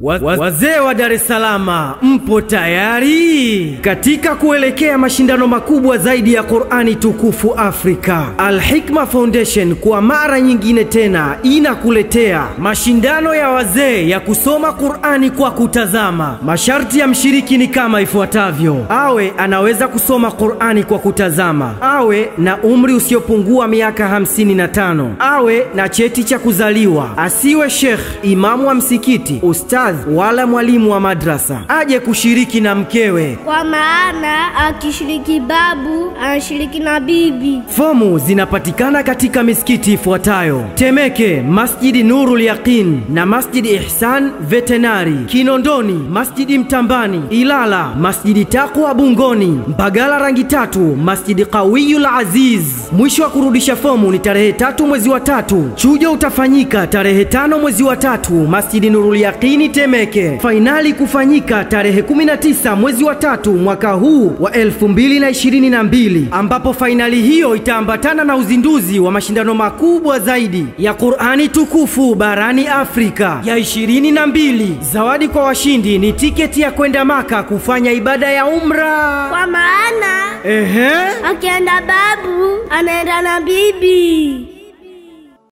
Wa- Wazee wa Dar es Salaam mpo tayari katika kuelekea mashindano makubwa zaidi ya Qur'ani tukufu Afrika? Al Hikma Foundation kwa mara nyingine tena inakuletea mashindano ya wazee ya kusoma Qur'ani kwa kutazama. Masharti ya mshiriki ni kama ifuatavyo: awe anaweza kusoma Qur'ani kwa kutazama, awe na umri usiopungua miaka hamsini na tano, awe na cheti cha kuzaliwa, asiwe shekh, imamu wa msikiti, ustadh wala mwalimu wa madrasa, aje kushiriki na mkewe. kwa maana akishiriki babu anashiriki na bibi. Fomu zinapatikana katika misikiti ifuatayo: Temeke, Masjidi Nurul Yaqin na Masjidi Ihsan Vetenari, Kinondoni, Masjidi Mtambani, Ilala, Masjidi Taqwa Bungoni, Mbagala rangi tatu, Masjidi Qawiyul Aziz. Mwisho wa kurudisha fomu ni tarehe tatu mwezi wa tatu. Chujo utafanyika tarehe tano mwezi wa tatu, Masjidi Nurul Yaqini Temeke. Fainali kufanyika tarehe 19 mwezi wa tatu mwaka huu wa 2022 ambapo fainali hiyo itaambatana na uzinduzi wa mashindano makubwa zaidi ya Qur'ani tukufu barani Afrika ya 22. Zawadi kwa washindi ni tiketi ya kwenda Maka kufanya ibada ya umra. Kwa maana Ehe. akienda babu anaenda na bibi.